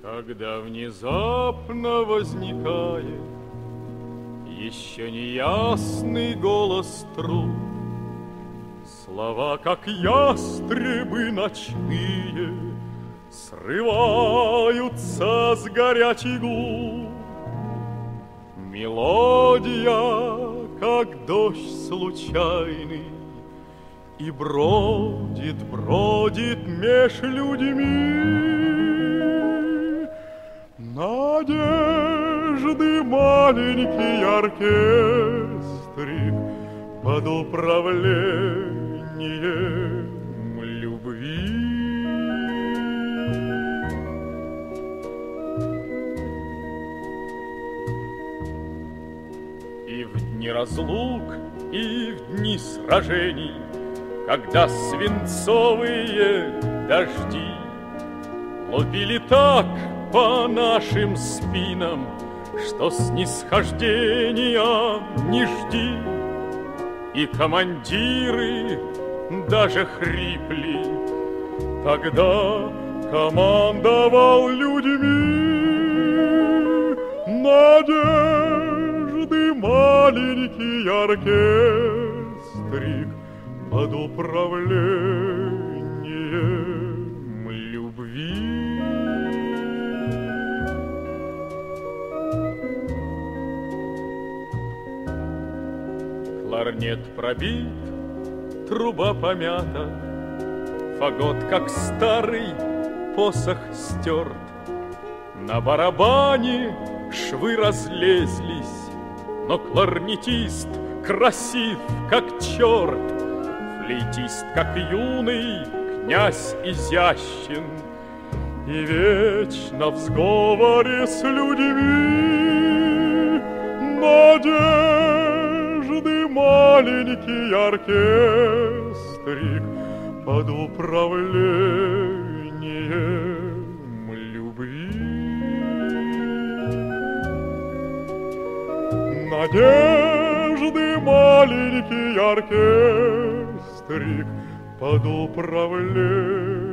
Когда внезапно возникает Еще неясный голос труб, Слова, как ястребы ночные, Срываются с горячих губ. Мелодия, как дождь случайный, И бродит, бродит меж людьми. Надежды маленький оркестрик Под управлением любви. И в дни разлук, и в дни сражений, Когда свинцовые дожди Лупили так по нашим спинам, Что снисхождения не жди. И командиры даже хрипли, Тогда командовал людьми. Надежды маленький оркестрик Под управлением Кларнет пробит, труба помята, Фагот, как старый посох стерт. На барабане швы разлезлись, Но кларнетист красив, как черт, Флейтист, как юный, князь изящен, И вечно в сговоре с людьми маленький оркестрик Под управлением любви. Надежды маленький оркестрик Под управлением